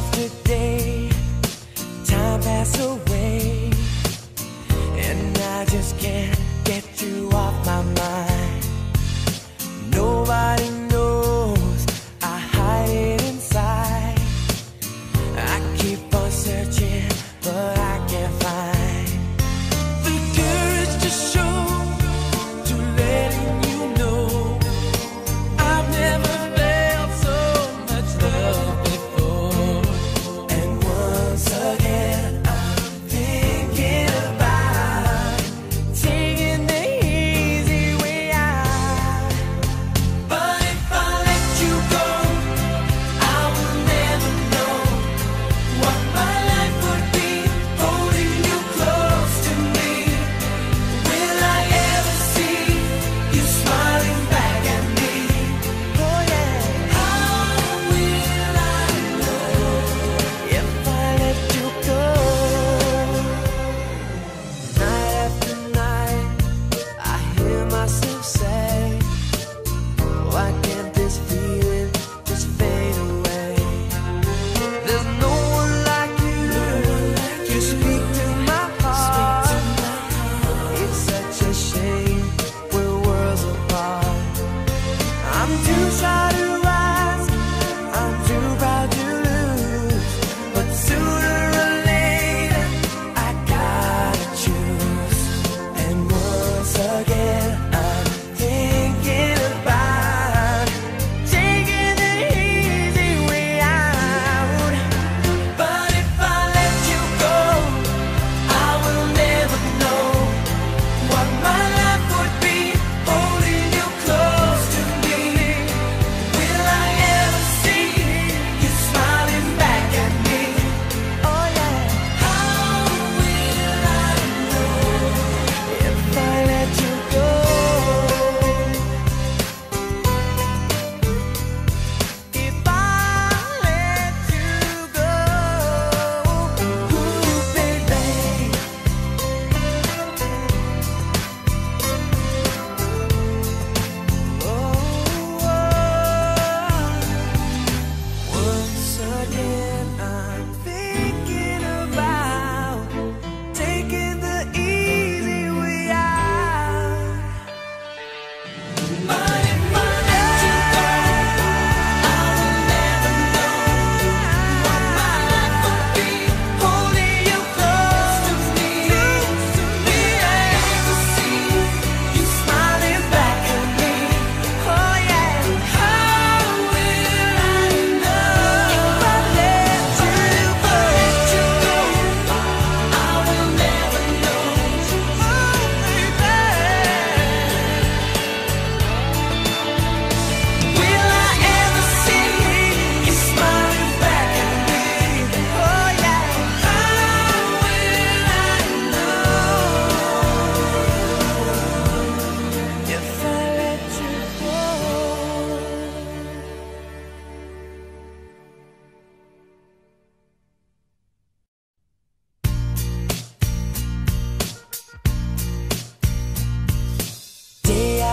after day, time pass away, and I just can't get you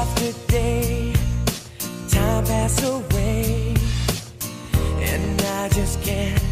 after day, time passed away, and I just can't.